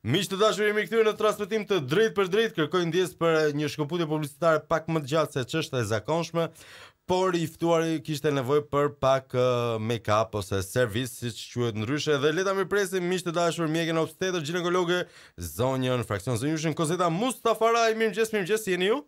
Miq të dashur, jemi kthyer në transmetim të drejtpërdrejtë. Kërkoj ndjesë për një shkëputje publicitare pak më të gjatë se ç'është e zakonshme, por i ftuari kishte nevojë për pak uh, make-up ose service, siç quhet ndryshe dhe le ta mirëpresim miq të dashur mjeken obstetër gjinekologe zonjën fraksion zonjushën Kozeta Mustafaraj. Mirëmëngjes, mirëmëngjes, jeni ju?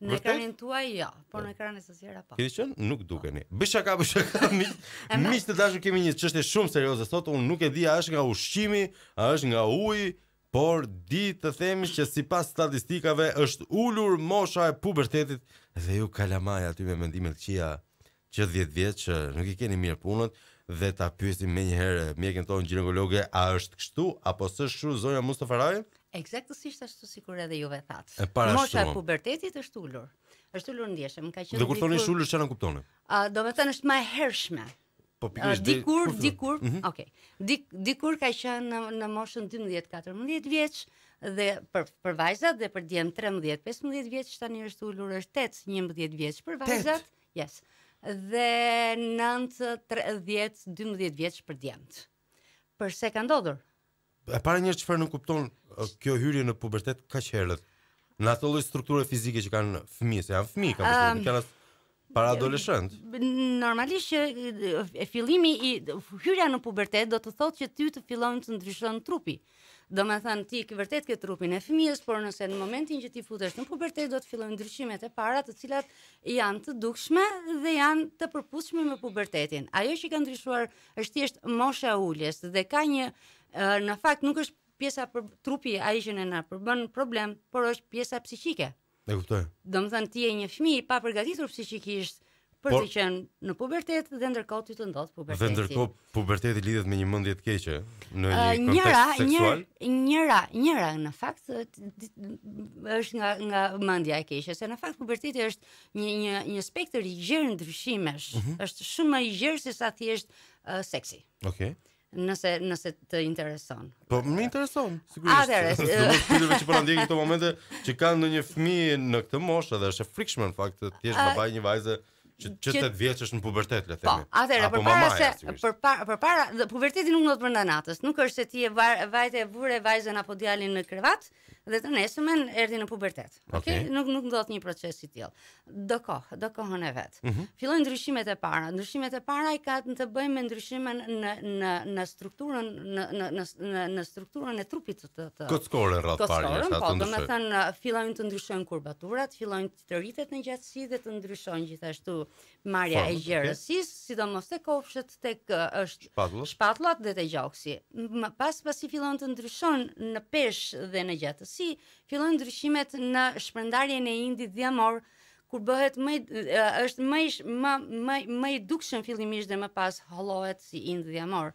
Në ekranin tuaj jo, por në ekrane të tjera po. Keni qenë? Nuk dukeni. Bëj shaka, bëj shaka. Miq të dashur, kemi një çështje shumë serioze sot. Unë nuk e di a është nga ushqimi, a është nga uji, por di të themi që sipas statistikave është ulur mosha e pubertetit dhe ju kalamaj, aty me mendime të këqija. që dhjetë vjeç që nuk i keni mirë punët dhe ta pyesim menjëherë mjeken tonë gjinekologe a është kështu apo s'është kështu zonja Mustafaraj? Eksaktësisht ashtu sikur edhe juve thatë. E para Mosha e pubertetit është ulur. Është ulur ndjeshëm, ka qenë. Dhe kur thoni ulur çfarë kuptoni? Ë, domethënë është më e hershme. Po pikërisht dikur, dhe... dikur, mm -hmm. okay. Dik, dikur ka qenë në, në moshën 12-14 vjeç dhe për për vajzat dhe për djemtë 13-15 vjeç tani është ulur është 8-11 vjeç për vajzat. 8. Yes. Dhe 9, 13, 12 vjeç për djemtë. Përse ka ndodhur? E para njëherë çfarë nënkupton kjo hyrje në pubertet kaq herët? Në atë lloj strukture fizike që kanë fëmijë, se janë fëmijë, janë fëmijë, s'janë as paraadoleshentë. Normalisht që fillimi i hyrja në pubertet do të thotë që ty të fillon të ndryshon trupi. Domethënë ti ke vërtet ke trupin e fëmijës, por nëse në momentin që ti futesh në pubertet do të fillojnë ndryshimet e para, të cilat janë të dukshme dhe janë të përputhshme me pubertetin. Ajo që ka ndryshuar është thjesht mosha e uljes dhe ka një në fakt nuk është pjesa për trupi ai që ne na përbën problem, por është pjesa psiqike. E kuptoj. Domethënë ti je një fëmijë i papërgatitur psiqikisht për të qenë në pubertet dhe ndërkohë ti të ndodh puberteti. Dhe ndërkohë puberteti lidhet me një mendje të keqe në një uh, njëra, kontekst seksual. Njëra, njëra, njëra në fakt është nga nga mendja e keqe, se në fakt puberteti është një një një spektër i gjerë ndryshimesh. Mm -hmm. Është shumë më i gjerë se sa thjesht uh, seksi. Okej. Okay. Nëse nëse të intereson. Po më intereson, sigurisht. Atëherë, sigurisht prindër që po na ndjekin këto momente që kanë ndonjë fëmijë në këtë moshë dhe është e frikshme në fakt të jesh babai i një vajze që tetë vjeç është në pubertet le të po, themi. Po, atëherë përpara se përpara përpara puberteti nuk ndodh brenda natës, nuk është se ti e vajte e vure vajzën apo djalin në krevat, dhe të nesërmen erdhi në pubertet. Okej, okay. okay? nuk nuk ndodh një proces i tillë. Do kohë, do kohën e vet. Mm -hmm. Fillojnë ndryshimet e para. Ndryshimet e para i kanë të bëjnë me ndryshimin në në në strukturën në në në në, në strukturën e trupit të të, të kockore radhë të parë, ja, po, domethënë fillojnë të ndryshojnë kurbaturat, fillojnë të rritet në gjatësi dhe të ndryshojnë gjithashtu marrja e gjerësisë, sidomos te kofshët tek shpatullat dhe te gjoksi. Më pas pasi fillon të ndryshon në peshë dhe në gjatësi, fillojnë ndryshimet në shpërndarjen e indit dhjamor kur bëhet më është më më më më i dukshëm fillimisht dhe më pas hollohet si ind dhjamor.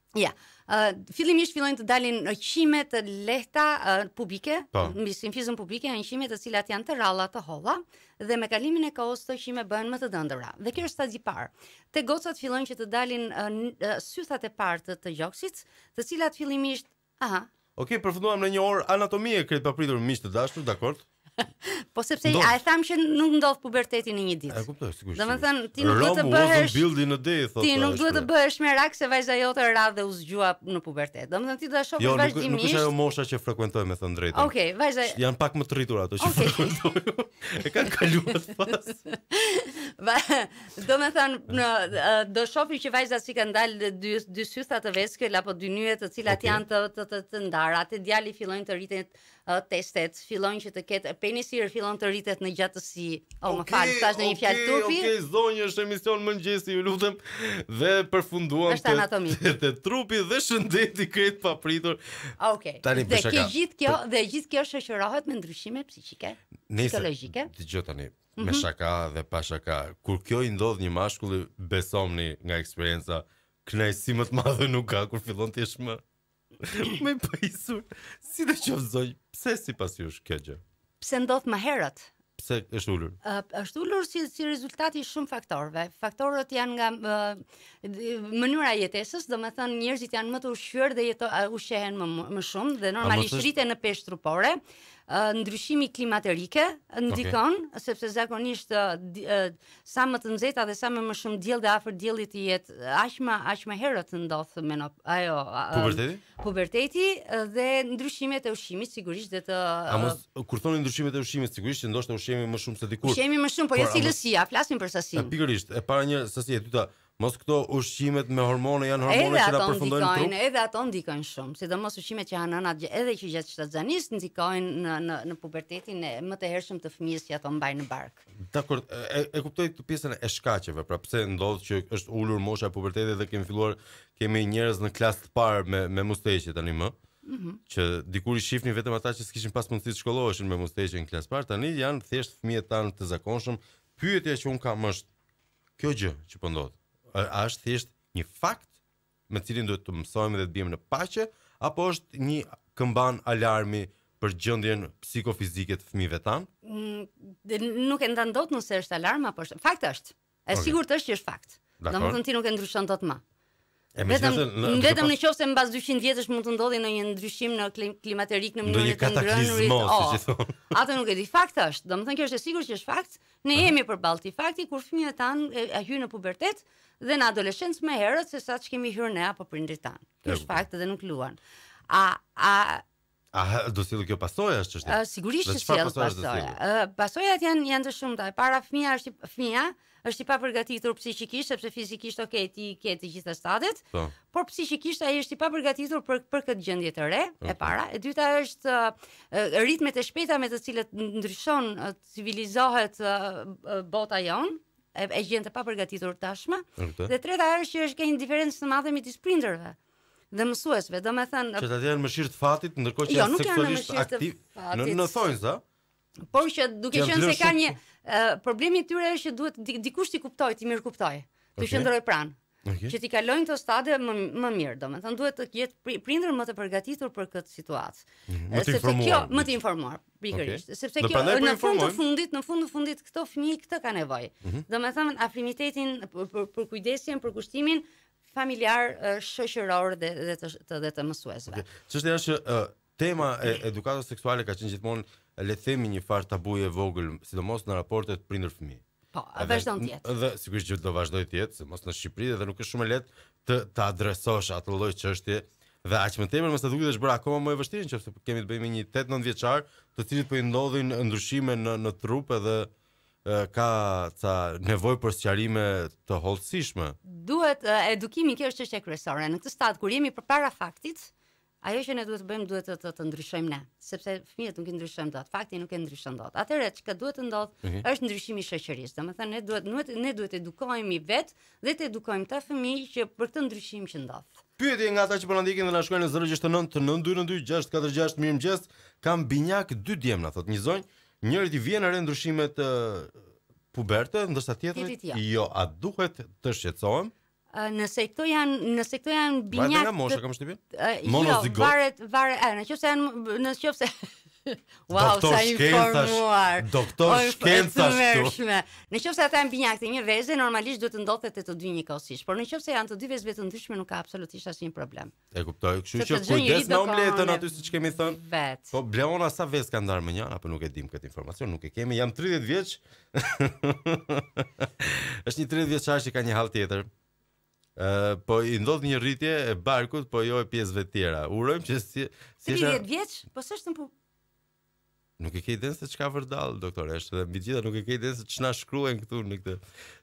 Ja, uh, fillimisht fillojnë të dalin qime të lehta uh, pubike, po. mbi simfizën pubike janë qime të cilat janë të rralla të holla dhe me kalimin e kohës këto qime bëhen më të dendura. Dhe kjo është stadi i parë. Te gocat fillojnë që të dalin uh, uh, sythat e parë të, të gjoksit, të cilat fillimisht, aha, Ok, përfunduam në një orë anatomie krejt papritur miq të dashur, dakord? po sepse e thamë që nuk ndodh puberteti në një ditë. E kuptoj, sigurisht. Domethënë ti nuk duhet të bëhesh buildi në day thotë. Ti nuk duhet të bëhesh merak se vajza jote ra dhe u zgjua në pubertet. Domethënë ti do ta shohësh jo, vazhdimisht. Jo, nuk është ajo mosha që frekuentoj me thënë drejtën. Okej, okay, vajza janë pak më të rritur ato që okay. frekuentoj. e kanë kaluar pas. Domethënë, në, do shohi që vajza si kanë dalë dy, dy sytha të vegjël apo dy nyje të cilat okay. janë të, të, të, të ndara, te djali fillojnë të rriten uh, testet, fillojnë që të ketë, penisi i fillon të rritet në gjatësi, o okay, më fal, tash në një fjalë trupi. Okej, okay, zonjë, është emision mëngjesi, ju lutem, dhe përfunduam në anatomi. Te, te, trupi dhe shëndeti krejt papritur. Okej, okay. dhe, kjo, dhe gjithë kjo shoqërohet me ndryshime psiqike, psikologjike. Nëjse, të gjithë mm -hmm. me mhm. shaka dhe pa shaka. Kur kjo i ndodh një mashkulli, besomni nga eksperienca, kënaqësi më e madhe nuk ka kur fillon të jesh më më i pajisur. Sidoqoftë zonjë, pse sipas jush kjo gjë? Pse ndodh më herët? Pse është ulur? Uh, është ulur si si rezultat i shumë faktorëve. Faktorët janë nga uh, mënyra e jetesës, domethënë njerëzit janë më të ushqyer dhe jeto uh, ushqehen më më shumë dhe normalisht rriten në peshë trupore. ndryshimi klimaterik ndikon okay. sepse zakonisht sa më të nxehta dhe sa më më shumë diell dhe afër diellit të jetë aq më aq më herët ndodh menop, ajo puberteti puberteti dhe ndryshimet e ushqimit sigurisht dhe të A mos kur thoni ndryshimet e ushqimit sigurisht që ndoshta ushqemi më shumë se dikur ushqemi më shumë po jo cilësia flasim për sasinë pikërisht e para në sasi e dyta Mos këto ushqimet me hormone janë hormone që na përfundojnë në trup. Edhe ato ndikojnë shumë, sidomos ushqimet që hanë nënat edhe që gjatë shtatzanisë ndikojnë në në në pubertetin më të hershëm të fëmijës që ato mbajnë në bark. Dakord, e, e kuptoj këtë pjesën e shkaqeve, pra pse ndodh që është ulur mosha e pubertetit dhe kemi filluar kemi njerëz në klasë të parë me me mustaqe tani më. Mm -hmm. që dikur i shifni vetëm ata që s'kishin pas mundësi të shkolloheshin me mustaqe në klasë të parë, tani janë thjesht fëmijët tanë të zakonshëm. Pyetja që unë kam është Kjo gjë që po ndodh, a është thjesht një fakt me të cilin duhet të mësohemi dhe të biem në paqe, apo është një këmbanë alarmi për gjendjen psikofizike të fëmijëve tanë? Mm, nuk e ndan dot nëse është alarm apo është. Fakt është. E okay. sigurt është që është fakt. Domethënë ti nuk e ndryshon dot më. Vetëm në, në, vetëm në qoftë se mbas 200 vjetësh mund të ndodhi ndonjë ndryshim në klimaterik në mënyrën e të ngrënurit. Oh, atë nuk e di. Fakt është, domethënë kjo është e sigurt që është fakt. Ne jemi përballë këtij fakti kur fëmijët tanë hyjnë në pubertet dhe në adoleshencë më herët se sa ç'kemi hyrë ne apo prindërit tanë. Kjo është fakt dhe nuk luan. A a A do të sjellë kjo pasojë është çështja? Ë sigurisht që sjell pasoja. Ë pasojat janë janë të shumta. E para fëmia është fëmia, është i papërgatitur psikikisht sepse fizikisht ok ti ke të gjitha stadet, po. por psikikisht ai është i papërgatitur për për këtë gjendje të re, okay. e para. E dyta është uh, ritmet e shpejta me të cilat ndryshon uh, civilizohet uh, bota jonë e, e gjen të papërgatitur tashmë. Okay. Dhe e treta është që është ka një diferencë të madhe midis prindërve. dhe mësuesve, domethënë... Që të janë në mëshirë të fatit, ndërkohë që jo, janë seksualisht aktiv në, në thonjëza? Por që duke qenë se ka një... Uh, problemi i tyre është që duhet di, dikush t'i kuptojë, t'i mirëkuptojë, t'i okay. qëndrojë pranë. Okay. Që t'i kalojnë këto stade më, më mirë, domethënë duhet të jenë prindër më të përgatitur për këtë situatë. Mm, më të informuar. Kjo, më të informuar, pikërisht. Okay. Sepse kjo, po në fund të fundit, në fund të fundit, këto fëmijë këtë kanë nevojë. Mm -hmm. Domethënë afrimitetin për, për, për kujdesjen, përkushtimin, familjar, shoqëror dhe dhe të të, dhe të mësuesve. Okay. Çështja është që uh, tema e edukatës seksuale ka qenë gjithmonë le të themi një farë tabuje e vogël, sidomos në raportet prindër fëmijë. Po, vazhdon të jetë. Dhe sigurisht që do vazhdojë të jetë, sidomos në Shqipëri dhe nuk është shumë e lehtë të ta adresosh atë lloj çështje. Dhe aq më tepër më duket është bërë akoma më e vështirë nëse kemi të bëjmë me një 8-9 vjeçar, të cilit po i ndodhin ndryshime në në trup edhe uh, ka ca nevojë për sqarime të hollësishme. Duhet edukimi kjo është çështje kryesore. Në këtë stad kur jemi përpara faktit, ajo që ne duhet të bëjmë duhet të të, të ndryshojmë ne, sepse fëmijët nuk i ndryshojmë dot, faktin nuk e ndryshon dot. Atëherë çka duhet të ndodhë mm -hmm. është ndryshimi i shoqërisë. Domethënë ne duhet ne, ne duhet të edukohemi vetë dhe të edukojmë këta fëmijë që për këtë ndryshim që ndodh. Pyetje nga ata që po na ndjekin dhe na shkruajnë në 069 922 646 mirëmëngjes. Kam binjakë dy djem na thotë një zonjë Njërit i vihen re ndryshimet e pubertetit, ndërsa tjetrit, tjetrit jo. jo. A duhet të shqetësohem? nëse këto janë nëse këto janë binjakë Varet nga mosha kam përshtypjen? Jo, varet varet, a në qoftë janë në qoftë Wow, doktor sa i informuar. Doktor shkenca këtu. Në qoftë se ata janë binjakë të një veze, normalisht duhet të ndodhë te të dy njëkohësisht, por në qoftë se janë të dy vezëve të ndryshme nuk ka absolutisht asnjë problem. E kuptoj. Kështu që kujdes me omletën aty siç kemi thënë. Vet. Po Bleona sa vezë ka ndarë mënjanë, apo nuk e dim këtë informacion, nuk e kemi. Jam 30 vjeç. Është një 30 vjeçar që ka një hall tjetër. Ë, uh, po i ndodh një rritje e barkut, po jo e pjesëve të tjera. Urojmë që si si 30 vjeç, po s'është në Nuk e ke idenë se ç'ka vërdallë doktoreshë dhe mbi gjitha nuk e ke idenë se ç'na shkruajnë këtu në këtë.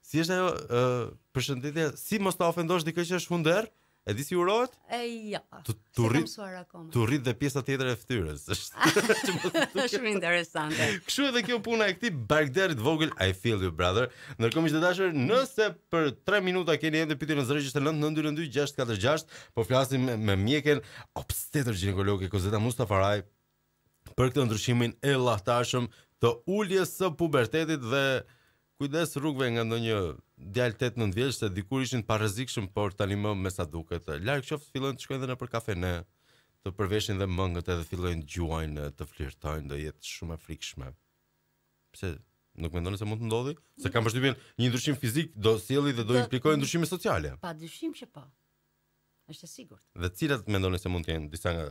Si është ajo ë uh, përshëndetja, si mos ta ofendosh dikë që është hundderr? E di si urohet? E ja. T'u t'u rrit mësuar akoma. T'u rrit dhe pjesa tjetër e fytyrës. Është shumë interesante. Kështu edhe kjo puna e këtij barkderrit të vogël I feel you brother. Ndërkohë miq të dashur, nëse për 3 minuta keni ende pyetje në 069 922 646, po flasim me mjeken obstetër gjinekologe Kozeta Mustafaraj për këtë ndryshimin e llahtarshëm të uljes së pubertetit dhe kujdes rrugëve nga ndonjë djalë 8-9 vjeç se dikur ishin të parrezikshëm, por tanimë me sa duket, larg qoftë fillojnë të shkojnë edhe nëpër kafene, të përveshin dhe mëngët edhe fillojnë të gjuajnë, të flirtojnë, do jetë shumë e frikshme. Pse nuk mendoni se mund të ndodhi? Se kam përshtypjen një ndryshim fizik do sjelli dhe do implikojë ndryshime sociale. Padyshim që po. Është e sigurt. Dhe cilat mendoni se mund të jenë disa nga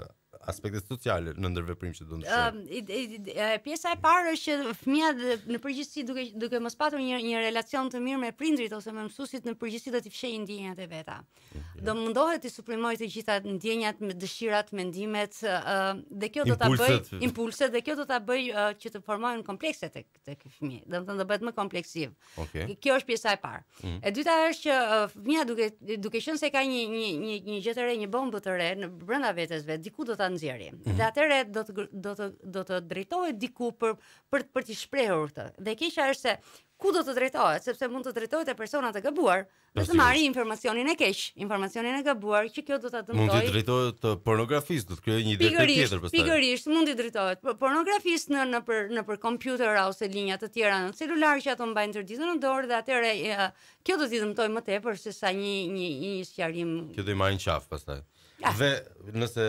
aspektet sociale në ndërveprim që do të ndryshojnë? Pjesa e parë është që fëmia në përgjithësi duke duke mos patur një një relacion të mirë me prindrit ose me mësuesit në përgjithësi do t'i fshehë ndjenjat e veta. Mhm. Do mundohet t'i suprimojë të gjitha ndjenjat, ëm dëshirat, mendimet dhe kjo do ta bëjë impulset dhe kjo do ta bëjë që të formohen komplekse tek tek fëmia. Domethënë do bëhet më kompleksiv. Okej. Okay. Kjo është pjesa e parë. Mm -hmm. E dyta është që uh, fëmia duke duke qenë se ka një një një një gjë të re, një bombë të re në brenda vetes vet, diku do ta nxjerrë. Mm -hmm. Dhe atëherë do të do të do të drejtohet diku për për për të shprehur këtë. Dhe e keqja është se ku do të drejtohet, sepse mund të drejtohet te persona të gabuar, Dhe të marri informacionin e keq, informacionin e gabuar që kjo do ta dëmtojë. Mund t'i drejtohet ë pornografisë, do të krijojë një identitet tjetër pastaj. Pikërisht, mund t'i drejtohet po, pornografisë në nëpër nëpër kompjutera ose linja të tjera në celular që ato mbajnë tërë ditën në dorë dhe atëherë kjo do t'i dëmtojë më tepër se sa një një një sqarim. Kjo do i marri në qafë pastaj. Ja. Dhe nëse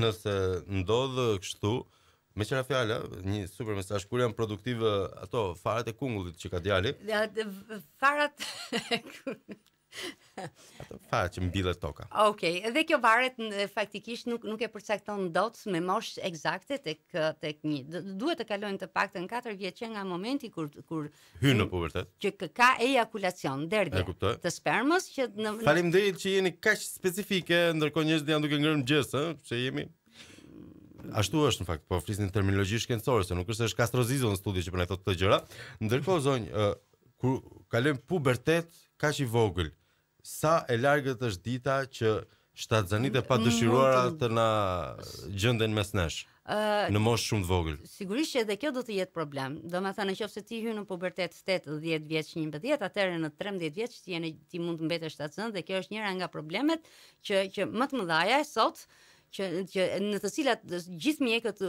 nëse ndodh kështu, Meqë ra fjala, një super mesazh kur janë produktive ato farat e kungullit që ka djali. Farat Ato fara që mbillet toka. Okej, okay, dhe kjo varet në, faktikisht nuk nuk e përcakton dot me moshë eksakte tek tek një. Duhet të kalojnë të paktën 4 vjet që nga momenti kur kur hyn në pubertet. Që ka ejakulacion derdhje të spermës që në Faleminderit që jeni kaq specifike, ndërkohë njerëzit janë duke ngrënë mëngjes, ë, pse jemi Ashtu është në fakt, po flisni terminologji shkencore, se nuk është se është Kastro Zizo në studio që po na thotë këto gjëra. Ndërkohë zonjë, uh, kur kalojnë pubertet kaq të vegjël, sa e largët është dita që shtatzënitë e padëshiruara të na gjenden mes nesh? Uh, në moshë shumë të vogël. Sigurisht që edhe kjo do të jetë problem. Domethënë nëse ti hyn në pubertet 8-10 vjeç, 11, atëherë në 13 vjeç ti jeni ti mund të mbetesh shtatzënë dhe kjo është njëra nga problemet që që më të mëdhaja sot uh, që që në të cilat gjithë mjekët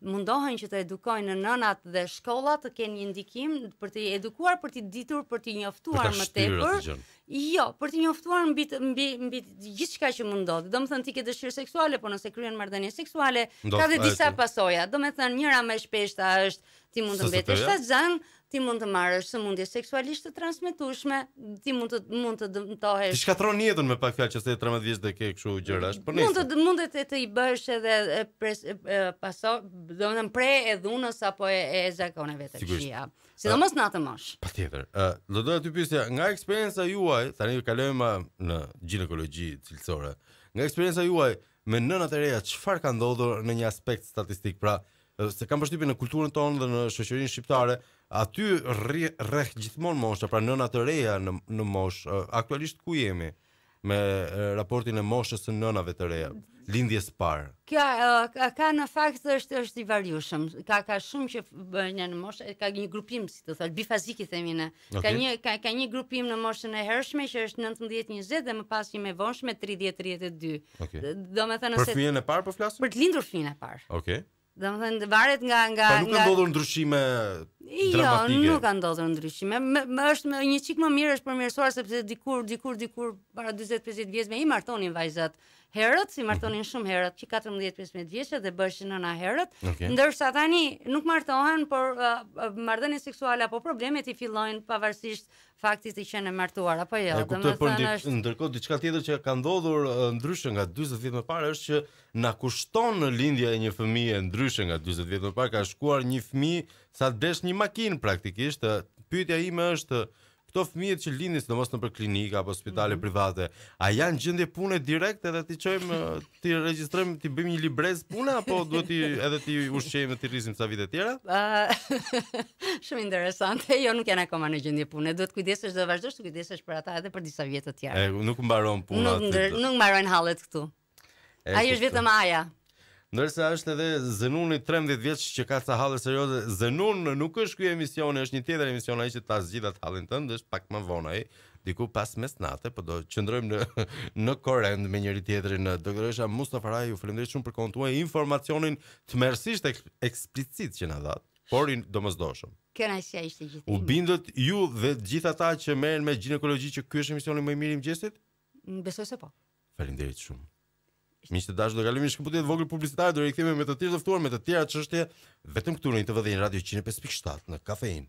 mundohen që të edukojnë nënat dhe shkollat të kenë një ndikim për t'i edukuar për të ditur për t'i njoftuar më tepër. Jo, për t'i njoftuar mbi mbi mbi gjithçka që mund të ndodhë. Domethënë ti ke dëshirë seksuale, por nëse kryen marrëdhënie seksuale, ka dhe disa pasoja. Domethënë njëra më e shpeshta është ti mund të mbetesh shtatzënë, ti mund të marrësh sëmundje seksualisht të transmetueshme, ti mund të mund të dëmtohesh. Ti shkatërron jetën me pak fjalë që se 13 vjeç dhe ke kështu gjëra, është për Mund të mund të të bëhesh edhe pre e paso, domethënë pre e dhunës apo e, e zakoneve të këqija. Sidomos në atë moshë. Patjetër. Ë, do doja t'ju pyesja, nga eksperienca juaj, tani ju kalojmë në ginekologji cilësore. Nga eksperienca juaj me nënat e reja, çfarë ka ndodhur në një aspekt statistik? Pra, se kam përshtypjen në kulturën tonë dhe në shoqërinë shqiptare, aty rreh gjithmonë mosha, pra nëna të reja në në moshë. Aktualisht ku jemi me raportin e moshës së nënave të reja, lindjes së parë? Kjo ka, ka në fakt është është i variueshëm. Ka ka shumë që bëjnë në moshë, ka një grupim si të thotë, bifazik i themi ne Okay. Ka një ka ka një grupim në moshën e hershme që është 19-20 dhe më pas një më e vonshme 30-32. Okay. Domethënë se Për fëmijën e parë po flasim? Për të lindur fëmijën e parë. Okej. Okay. Domethënë varet nga nga nga Po nuk ka ndodhur ndryshime jo, dramatike. Jo, nuk ka ndodhur ndryshime. Më, më është më një çik më mirë është përmirësuar sepse dikur dikur dikur para 40-50 vjetëve i martonin vajzat herët, i martonin mhm. shumë herët, që 14-15 vjeçe dhe bëheshin nëna herët, okay. ndërsa tani nuk martohen, por uh, marrëdhënie seksuale apo problemet i fillojnë pavarësisht faktit të qenë e martuar apo jo. E kuptoj, por ndik, është... ndërkohë diçka tjetër që ka ndodhur uh, ndryshe nga 40 vjet më parë është që na kushton lindja e një fëmije ndryshe nga 40 vjet më parë ka shkuar një fëmijë sa desh' një makinë praktikisht. Pyetja ime është Këto fëmijët që lindin sidomos nëpër klinika apo spitale mm -hmm. private, a janë në gjendje pune direkt edhe t'i çojmë t'i regjistrojmë t'u bëjmë një librezë pune apo duhet t'i edhe t'i ushqejmë t'i rrisim ca vite të tjera? Uh, shumë interesante. Jo, nuk janë akoma në gjendje pune. Duhet të kujdesesh dhe të vazhdosh të kujdesesh për ata edhe për disa vjet të tjera. E, nuk mbaron puna. Nuk, nuk mbarojnë hallet këtu. Ai është vetëm Aja. Ndërsa është edhe Zenuni 13 vjeç që ka ca halle serioze. Zenun nuk është ky emisioni, është një tjetër emision ai që ta zgjidh hallin tënd, është pak më vonë ai. Diku pas mesnate, po do qëndrojmë në korrent me njëri tjetrin. Doktoresha Mustafaraj, ju falenderoj shumë për kohën tuaj, informacionin tmerrsisht eksplicit që na dhatë, por i domosdoshëm. Kënaqësia ishte gjithë. U bindët ju dhe gjithë ata që merren me ginekologji që ky është emisioni më i mirë i mëngjesit? Besoj se po. Faleminderit shumë. Miq të dashur, do kalojmë një shkëputje të vogël publicitare, do rikthehemi me të tjerë të ftuar, me të tjera çështje vetëm këtu në Të Vëdhin Radio 105.7 në Kafeinë.